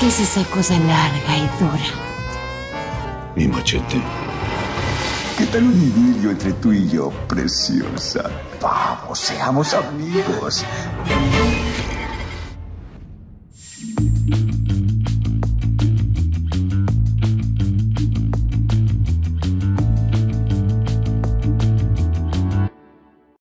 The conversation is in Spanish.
¿Qué es esa cosa larga y dura? Mi machete. ¿Qué tal un idilio entre tú y yo, preciosa? Vamos, seamos amigos.